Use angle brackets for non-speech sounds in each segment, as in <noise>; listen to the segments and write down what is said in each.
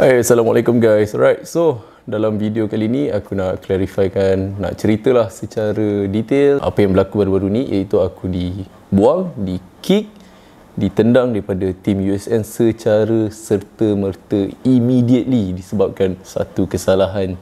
Hai, Assalamualaikum guys. Alright, so dalam video kali ni aku nak clarifikan, nak ceritalah secara detail apa yang berlaku baru-baru ni iaitu aku dibuang, di kick, ditendang daripada tim USN secara serta-merta immediately disebabkan satu kesalahan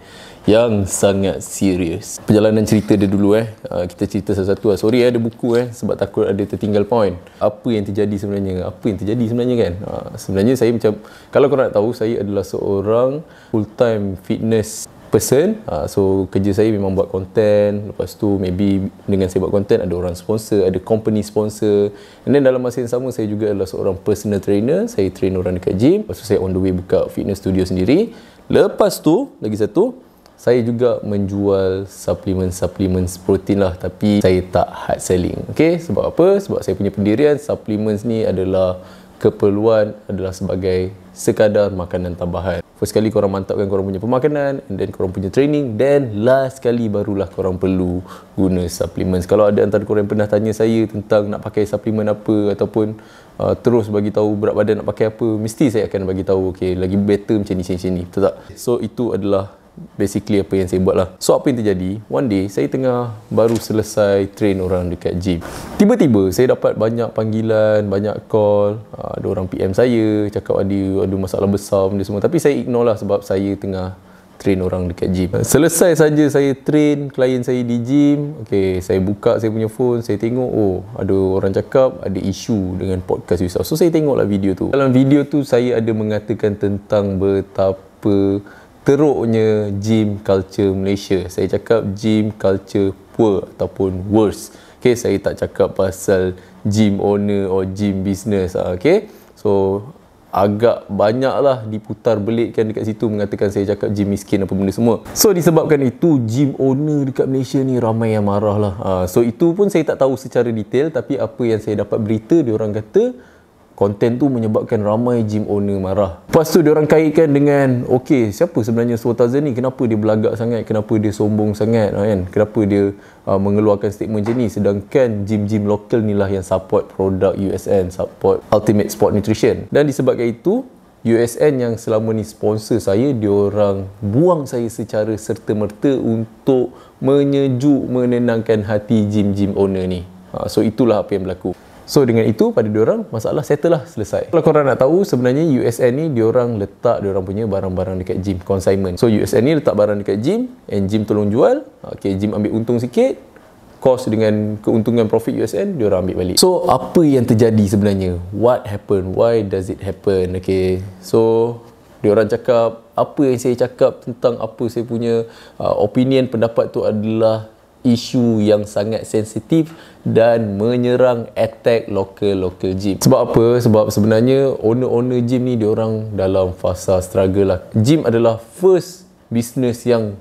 yang sangat serius. Perjalanan cerita dia dulu eh. Uh, kita cerita satu-satu lah. Sorry eh, ada buku eh sebab takut ada tertinggal point. Apa yang terjadi sebenarnya? Apa yang terjadi sebenarnya kan? Uh, sebenarnya saya macam kalau korang nak tahu saya adalah seorang full time fitness person. Uh, so kerja saya memang buat content. Lepas tu maybe dengan saya buat content ada orang sponsor, ada company sponsor. And then dalam masa yang sama saya juga adalah seorang personal trainer. Saya train orang dekat gym. Lepas tu saya on the way buka fitness studio sendiri. Lepas tu lagi satu saya juga menjual suplemen-suplemen protein lah tapi saya tak hard selling okay? sebab apa? sebab saya punya pendirian supplements ni adalah keperluan adalah sebagai sekadar makanan tambahan first kali korang mantapkan korang punya pemakanan and then korang punya training then last kali barulah korang perlu guna supplements kalau ada antara korang yang pernah tanya saya tentang nak pakai suplemen apa ataupun uh, terus bagi tahu berat badan nak pakai apa mesti saya akan bagi tahu okay, lagi better macam ni macam ni betul tak so itu adalah basically apa yang saya buat lah so apa yang terjadi? One day saya tengah baru selesai train orang dekat gym. Tiba-tiba saya dapat banyak panggilan banyak call. Ah, ada orang PM saya cakap ada ada masalah besar benda semua. Tapi saya ignore lah sebab saya tengah train orang dekat gym. Selesai saja saya train klien saya di gym okay, saya buka saya punya phone saya tengok oh ada orang cakap ada isu dengan podcast Yusuf so saya tengoklah video tu. Dalam video tu saya ada mengatakan tentang betapa teruknya gym culture Malaysia. Saya cakap gym culture poor ataupun worse. Okay, saya tak cakap pasal gym owner or gym business. Ah, okay, so agak banyaklah diputar belikkan dekat situ mengatakan saya cakap gym miskin apa benda semua. So disebabkan itu gym owner dekat Malaysia ni ramai yang marah lah. Ah, so itu pun saya tak tahu secara detail tapi apa yang saya dapat berita dia orang kata konten tu menyebabkan ramai gym owner marah. Lepas tu dia orang kaitkan dengan okey, siapa sebenarnya Sultazan ni? Kenapa dia belagak sangat? Kenapa dia sombong sangat ah, kan? Kenapa dia uh, mengeluarkan statement macam ni sedangkan gym-gym lokal ni lah yang support produk USN, support Ultimate Sport Nutrition. Dan disebabkan itu USN yang selama ni sponsor saya, dia orang buang saya secara serta-merta untuk menyejuk, menenangkan hati gym-gym owner ni. Ha, so itulah apa yang berlaku. So dengan itu pada diorang masalah settle lah selesai. Kalau korang nak tahu sebenarnya USN ni diorang letak diorang punya barang-barang dekat gym consignment. So USN ni letak barang dekat gym and gym tolong jual. Okay gym ambil untung sikit. Cost dengan keuntungan profit USN diorang ambil balik. So apa yang terjadi sebenarnya? What happened? Why does it happen? Okay. So diorang cakap apa yang saya cakap tentang apa saya punya uh, opinion pendapat tu adalah isu yang sangat sensitif dan menyerang attack local-local gym. Sebab apa? Sebab sebenarnya owner-owner gym ni diorang dalam fasa struggle lah. Gym adalah first business yang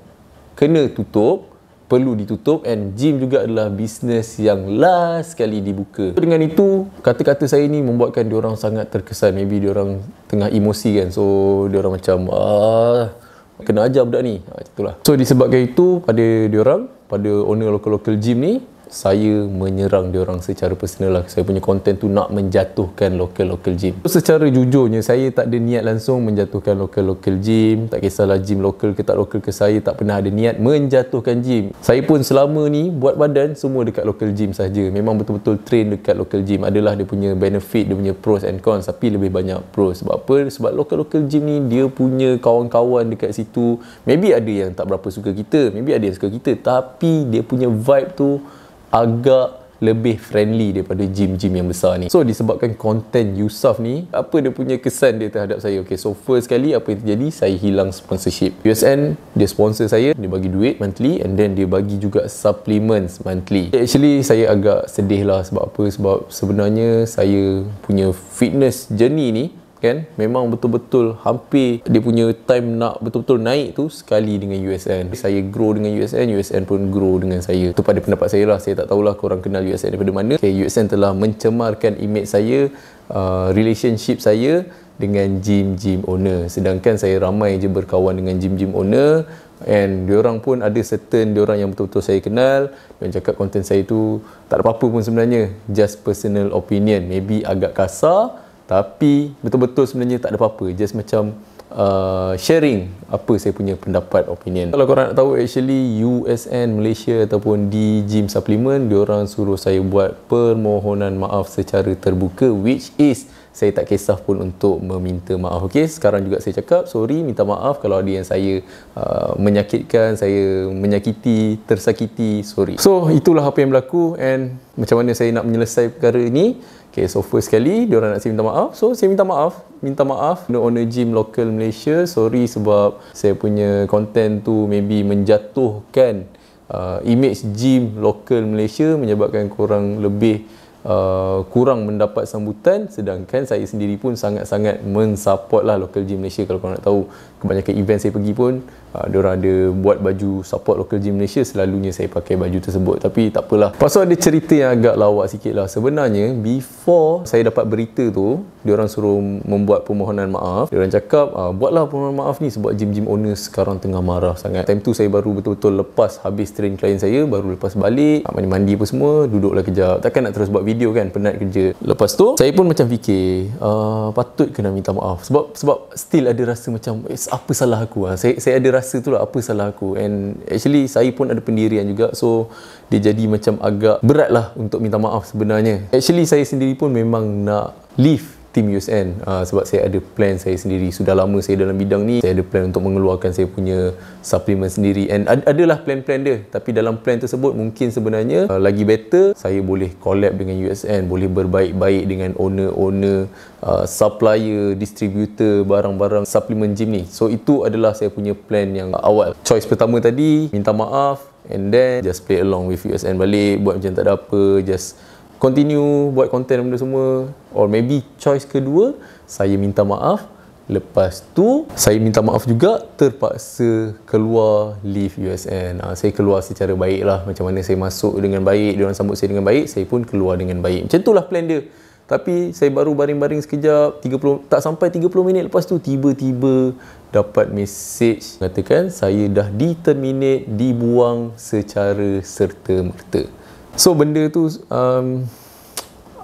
kena tutup, perlu ditutup and gym juga adalah business yang last sekali dibuka. Dengan itu, kata-kata saya ni membuatkan diorang sangat terkesan. Maybe diorang tengah emosi kan. So, diorang macam, ah, kena ajar budak ni. Ha, itulah. So, disebabkan itu pada diorang, pada owner local-local gym ni saya menyerang dia orang secara personal lah. Saya punya konten tu nak menjatuhkan local-local gym. So, secara jujurnya, saya tak ada niat langsung menjatuhkan local-local gym. Tak kisahlah gym lokal ke tak lokal ke saya tak pernah ada niat menjatuhkan gym. Saya pun selama ni buat badan semua dekat local gym saja. Memang betul-betul train dekat local gym. Adalah dia punya benefit, dia punya pros and cons. Tapi lebih banyak pros. Sebab apa? Sebab local-local gym ni dia punya kawan-kawan dekat situ. Maybe ada yang tak berapa suka kita. Maybe ada yang suka kita. Tapi dia punya vibe tu agak lebih friendly daripada gym-gym yang besar ni. So disebabkan konten Yusuf ni, apa dia punya kesan dia terhadap saya? Okay, so first kali apa yang terjadi? Saya hilang sponsorship. USN dia sponsor saya, dia bagi duit monthly and then dia bagi juga supplements monthly. Actually saya agak sedih lah sebab apa? Sebab sebenarnya saya punya fitness journey ni kan? Memang betul-betul hampir dia punya time nak betul-betul naik tu sekali dengan USN saya grow dengan USN USN pun grow dengan saya. Tu pada pendapat saya lah. Saya tak tahulah korang kenal USN daripada mana. Okay, USN telah mencemarkan image saya uh, relationship saya dengan gym-gym owner. Sedangkan saya ramai je berkawan dengan gym-gym owner and diorang pun ada certain diorang yang betul-betul saya kenal. Yang cakap konten saya tu tak ada apa-apa pun sebenarnya. Just personal opinion. Maybe agak kasar tapi betul-betul sebenarnya tak ada apa-apa just macam uh, sharing apa saya punya pendapat opinion. Kalau korang nak tahu actually USN Malaysia ataupun di Gym Supplement diorang suruh saya buat permohonan maaf secara terbuka which is saya tak kisah pun untuk meminta maaf okey sekarang juga saya cakap sorry minta maaf kalau ada yang saya uh, menyakitkan saya menyakiti tersakiti sorry so itulah apa yang berlaku and macam mana saya nak menyelesaikan perkara ini Okay, so first sekali, diorang nak saya minta maaf. So, saya minta maaf. Minta maaf. No owner gym local Malaysia. Sorry sebab saya punya content tu maybe menjatuhkan uh, image gym local Malaysia menyebabkan korang lebih uh, kurang mendapat sambutan sedangkan saya sendiri pun sangat-sangat mensupport lah local gym Malaysia. Kalau korang nak tahu kebanyakan event saya pergi pun uh, diorang ada buat baju support local gym Malaysia selalunya saya pakai baju tersebut. Tapi tak apalah. Pasal ada cerita yang agak lawak sikit lah. Sebenarnya before saya dapat berita tu diorang suruh membuat permohonan maaf. Diorang cakap uh, buatlah permohonan maaf ni sebab gym-gym owner sekarang tengah marah sangat. Time tu saya baru betul-betul lepas habis train klien saya baru lepas balik uh, mandi-mandi apa semua duduklah kejap. Takkan nak terus buat video kan penat kerja. Lepas tu saya pun macam fikir uh, patut kena minta maaf? Sebab sebab still ada rasa macam eh, apa salah aku lah. saya, saya ada rasa tu lah apa salah aku? And actually saya pun ada pendirian juga. So dia jadi macam agak berat lah untuk minta maaf sebenarnya. Actually saya sendiri pun memang nak leave tim USN uh, sebab saya ada plan saya sendiri. Sudah lama saya dalam bidang ni saya ada plan untuk mengeluarkan saya punya suplemen sendiri. And ad- adalah plan-plan dia. Tapi dalam plan tersebut mungkin sebenarnya uh, lagi better saya boleh collab dengan USN boleh berbaik-baik dengan owner-owner uh, supplier distributor barang-barang suplemen gym ni. So itu adalah saya punya plan yang awal. Choice pertama tadi minta maaf and then just play along with USN balik buat macam tak ada apa just continue buat content benda semua or maybe choice kedua saya minta maaf. Lepas tu saya minta maaf juga terpaksa keluar leave USN ha, saya keluar secara baik lah macam mana saya masuk dengan baik dia orang sambut saya dengan baik saya pun keluar dengan baik. Macam itulah plan dia. Tapi saya baru baring-baring sekejap 30 tak sampai 30 minit lepas tu tiba-tiba dapat message katakan saya dah di-terminate dibuang secara serta-merta So benda tu um,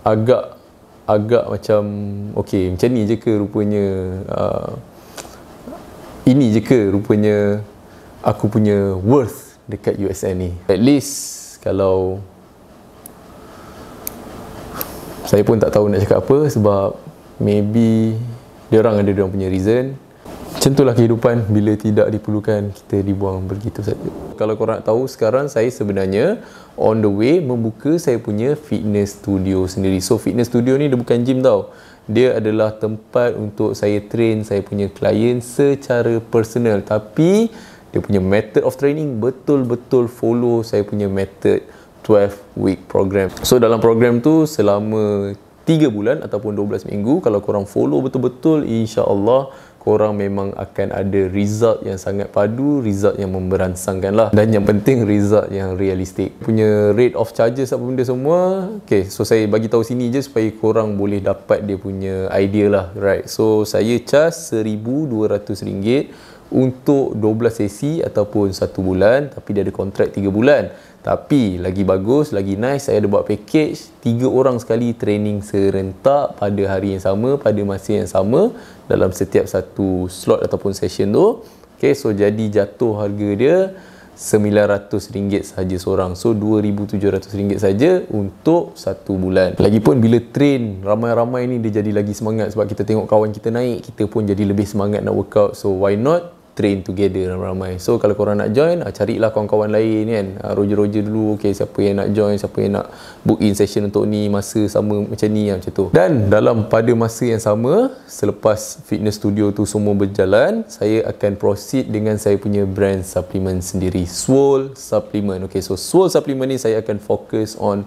agak agak macam okey macam ni je ke rupanya uh, ini je ke rupanya aku punya worth dekat USN ni. At least kalau saya pun tak tahu nak cakap apa sebab maybe dia orang ada dia orang punya reason macam itulah kehidupan bila tidak diperlukan kita dibuang begitu saja. Kalau korang nak tahu sekarang saya sebenarnya on the way membuka saya punya fitness studio sendiri. So fitness studio ni dia bukan gym tau. Dia adalah tempat untuk saya train saya punya klien secara personal tapi dia punya method of training betul-betul follow saya punya method 12 week program. So dalam program tu selama 3 bulan ataupun 12 minggu kalau korang follow betul-betul insya-Allah korang memang akan ada result yang sangat padu, result yang memberansangkan lah dan yang penting result yang realistik. Punya rate of charges apa benda semua ok, so saya bagi tahu sini je supaya korang boleh dapat dia punya idea lah. Right, so saya charge RM1,200 untuk 12 sesi ataupun 1 bulan tapi dia ada kontrak 3 bulan. Tapi lagi bagus, lagi nice saya ada buat package 3 orang sekali training serentak pada hari yang sama, pada masa yang sama dalam setiap satu slot ataupun session tu. Okay, so jadi jatuh harga dia RM900 saja seorang. So RM2,700 saja untuk satu bulan. Lagipun bila train ramai-ramai ni dia jadi lagi semangat sebab kita tengok kawan kita naik kita pun jadi lebih semangat nak workout. So why not train together ramai-ramai. So kalau korang nak join, uh, carilah kawan-kawan lain kan. Uh, roger-roger dulu, okay, siapa yang nak join, siapa yang nak book in session untuk ni, masa sama macam ni lah, macam tu. Dan dalam pada masa yang sama, selepas fitness studio tu semua berjalan, saya akan proceed dengan saya punya brand supplement sendiri. Swole Supplement. Okay, so Swole Supplement ni saya akan fokus on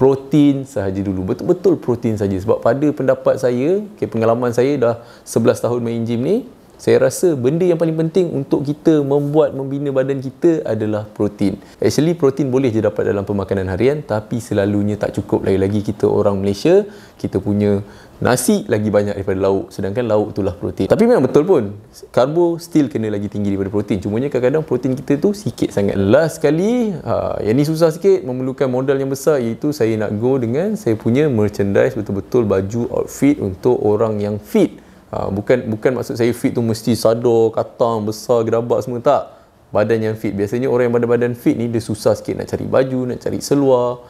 protein sahaja dulu betul-betul protein saja sebab pada pendapat saya okay, pengalaman saya dah 11 tahun main gym ni saya rasa benda yang paling penting untuk kita membuat membina badan kita adalah protein. Actually protein boleh je dapat dalam pemakanan harian tapi selalunya tak cukup lagi-lagi kita orang Malaysia kita punya nasi lagi banyak daripada lauk sedangkan lauk itulah protein. Tapi memang betul pun karbo still kena lagi tinggi daripada protein. Cumanya kadang-kadang protein kita tu sikit sangat. Last sekali ha, yang ni susah sikit memerlukan modal yang besar iaitu saya nak go dengan saya punya merchandise betul-betul baju outfit untuk orang yang fit Ha, bukan bukan maksud saya fit tu mesti sadar, katang, besar, gerabak semua tak. Badan yang fit. Biasanya orang yang badan-badan fit ni dia susah sikit nak cari baju, nak cari seluar,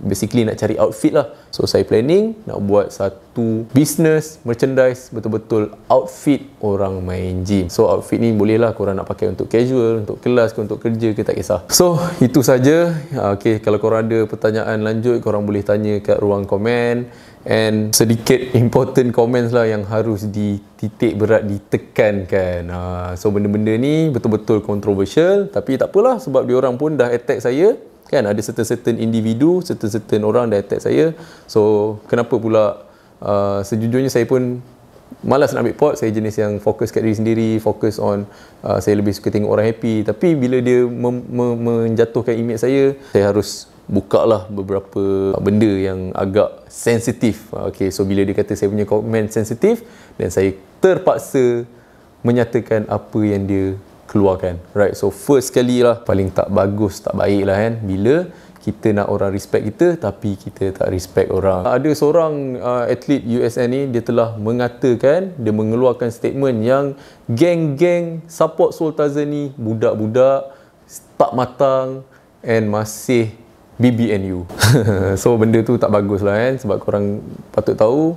basically nak cari outfit lah. So saya planning nak buat satu business merchandise betul-betul outfit orang main gym. So outfit ni boleh lah korang nak pakai untuk casual untuk kelas ke untuk kerja ke tak kisah. So itu saja. Ha, okay, kalau korang ada pertanyaan lanjut korang boleh tanya kat ruang komen. And sedikit <laughs> important comments lah yang harus dititik berat ditekankan. Ha, so benda-benda ni betul-betul controversial. Tapi tak apalah sebab diorang pun dah attack saya kan ada certain-certain individu certain-certain orang dah attack saya. So kenapa pula uh, sejujurnya saya pun malas nak ambil pot. Saya jenis yang fokus kat diri sendiri fokus on uh, saya lebih suka tengok orang happy. Tapi bila dia mem- mem- menjatuhkan image saya saya harus buka lah beberapa benda yang agak sensitif. Okay, so bila dia kata saya punya komen sensitif dan saya terpaksa menyatakan apa yang dia keluarkan. Right so first sekali lah paling tak bagus tak baik lah kan. Bila kita nak orang respect kita tapi kita tak respect orang. Ada seorang uh, atlet USN ni dia telah mengatakan dia mengeluarkan statement yang geng-geng support Sultazan ni budak-budak tak matang and masih BBNU <laughs> so benda tu tak bagus lah kan sebab korang patut tahu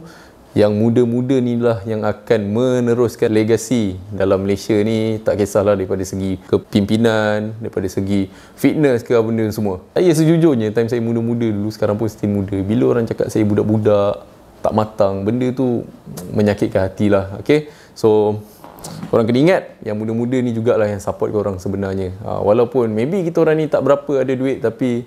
yang muda-muda ni lah yang akan meneruskan legasi dalam Malaysia ni tak kisahlah daripada segi kepimpinan daripada segi fitness ke apa benda semua saya sejujurnya time saya muda-muda dulu sekarang pun still muda bila orang cakap saya budak-budak tak matang benda tu menyakitkan hati lah okay? so Korang kena ingat yang muda-muda ni jugalah yang support korang sebenarnya. Ha, walaupun maybe kita orang ni tak berapa ada duit tapi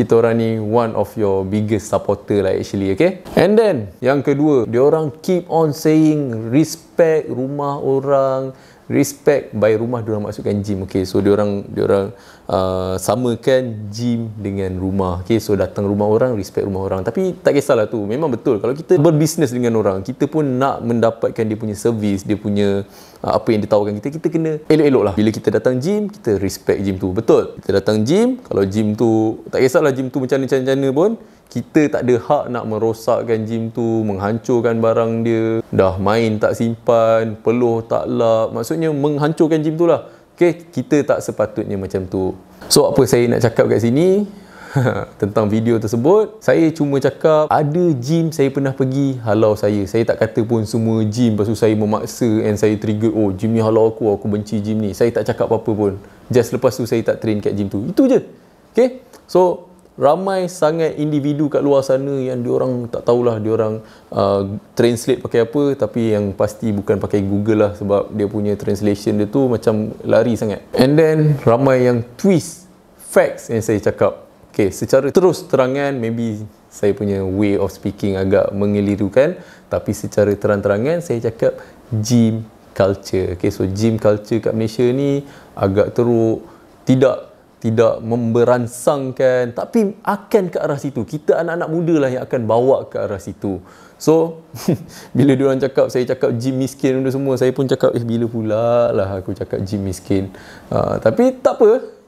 kita orang ni one of your biggest supporter lah actually okay? And then yang kedua dia orang keep on saying respect rumah orang respect by rumah dia orang masukkan gym okay? So dia orang dia orang uh, samakan gym dengan rumah okay? So datang rumah orang respect rumah orang. Tapi tak kisahlah tu. Memang betul. Kalau kita berbisnes dengan orang kita pun nak mendapatkan dia punya servis dia punya uh, apa yang ditawarkan kita kita kena elok-elok lah. Bila kita datang gym kita respect gym tu. Betul. Kita datang gym kalau gym tu tak kisahlah gym tu macam mana-mana pun kita tak ada hak nak merosakkan gym tu, menghancurkan barang dia, dah main tak simpan, peluh tak lap, maksudnya menghancurkan gym tu lah. Okay, kita tak sepatutnya macam tu. So, apa saya nak cakap kat sini <laughs> tentang video tersebut, saya cuma cakap ada gym saya pernah pergi halau saya. Saya tak kata pun semua gym lepas tu saya memaksa and saya trigger, oh gym ni halau aku, aku benci gym ni. Saya tak cakap apa-apa pun. Just lepas tu saya tak train kat gym tu. Itu je. Okay, so ramai sangat individu kat luar sana yang diorang tak tahulah diorang uh, translate pakai apa tapi yang pasti bukan pakai Google lah sebab dia punya translation dia tu macam lari sangat. And then ramai yang twist facts yang saya cakap. Okay, secara terus terangan maybe saya punya way of speaking agak mengelirukan tapi secara terang-terangan saya cakap gym culture. Okay, so gym culture kat Malaysia ni agak teruk tidak tidak memberansangkan tapi akan ke arah situ. Kita anak-anak muda lah yang akan bawa ke arah situ. So <laughs> bila dia orang cakap saya cakap gym miskin benda semua saya pun cakap eh bila pula lah aku cakap gym miskin? Uh, tapi tak apa.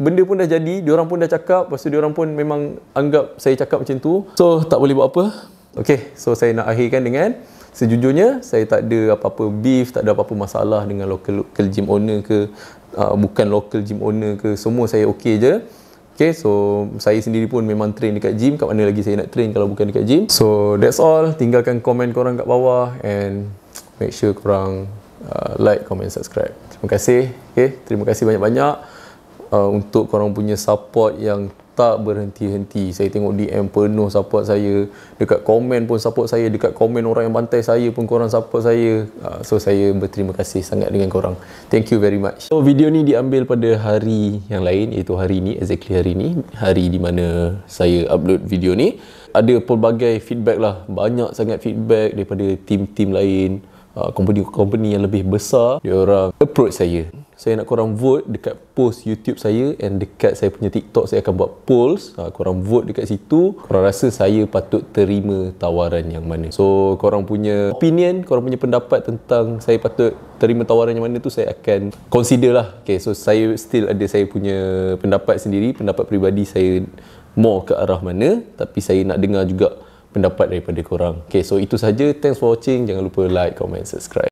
Benda pun dah jadi dia orang pun dah cakap. Tu dia orang pun memang anggap saya cakap macam tu. So tak boleh buat apa. Okay, so saya nak akhirkan dengan sejujurnya saya tak ada apa-apa beef, tak ada apa-apa masalah dengan local, local gym owner ke uh, bukan local gym owner ke semua saya okey je Okay, so saya sendiri pun memang train dekat gym. Kat mana lagi saya nak train kalau bukan dekat gym. So, that's all. Tinggalkan komen korang kat bawah and make sure korang uh, like, comment, subscribe. Terima kasih. Okay, terima kasih banyak-banyak uh, untuk korang punya support yang tak berhenti-henti. Saya tengok DM penuh support saya. Dekat komen pun support saya. Dekat komen orang yang bantai saya pun korang support saya. Uh, so, saya berterima kasih sangat dengan korang. Thank you very much. So, video ni diambil pada hari yang lain iaitu hari ni, exactly hari ni. Hari di mana saya upload video ni. Ada pelbagai feedback lah. Banyak sangat feedback daripada tim-tim lain. Uh, company-company yang lebih besar. Dia orang approach saya saya nak korang vote dekat post YouTube saya and dekat saya punya TikTok saya akan buat polls ha, korang vote dekat situ korang rasa saya patut terima tawaran yang mana so korang punya opinion korang punya pendapat tentang saya patut terima tawaran yang mana tu saya akan consider lah okay, so saya still ada saya punya pendapat sendiri pendapat peribadi saya more ke arah mana tapi saya nak dengar juga pendapat daripada korang. Okay, so itu saja. Thanks for watching. Jangan lupa like, comment, subscribe.